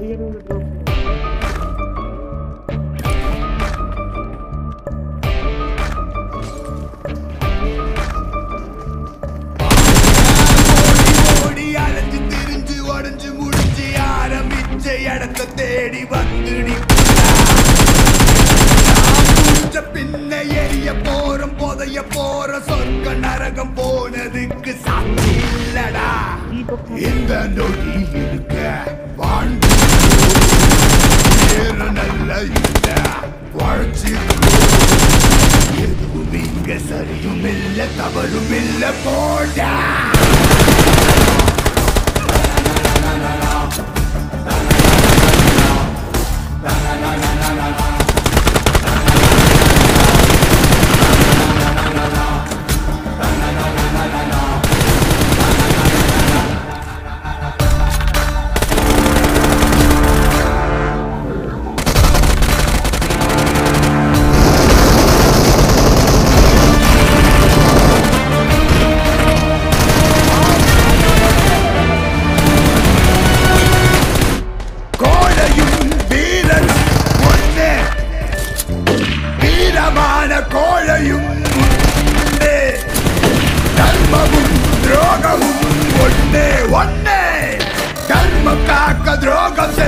Gracias. ஆரம்பிச்ச இடத்த தேடி வந்து நிற்கிற பின்ன எரிய போறோம் புதைய போற சொர்க்க நரகம் போனதுக்கு சாட்சி இல்லடா இந்த நொடி இருக்க வாழ்ந்து நல்ல இல்ல வாழ்ச்சி எதுவும் இங்க சரியும் இல்ல தவறும் இல்ல போடா. वन्ने कर्म का कद्रोग से